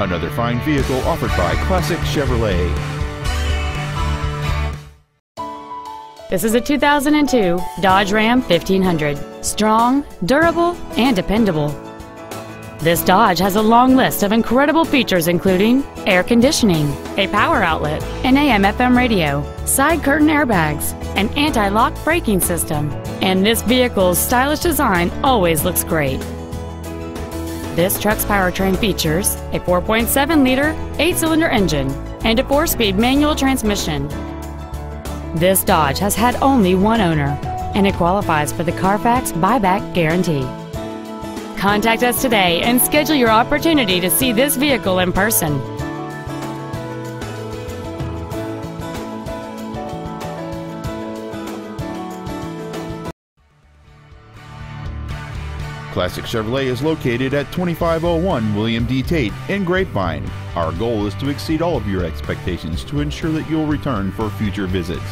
Another fine vehicle offered by Classic Chevrolet. This is a 2002 Dodge Ram 1500. Strong, durable, and dependable. This Dodge has a long list of incredible features including air conditioning, a power outlet, an AM FM radio, side curtain airbags, an anti-lock braking system, and this vehicle's stylish design always looks great. This truck's powertrain features a 4.7-liter, 8-cylinder engine and a 4-speed manual transmission. This Dodge has had only one owner, and it qualifies for the Carfax buyback guarantee. Contact us today and schedule your opportunity to see this vehicle in person. Classic Chevrolet is located at 2501 William D. Tate in Grapevine. Our goal is to exceed all of your expectations to ensure that you'll return for future visits.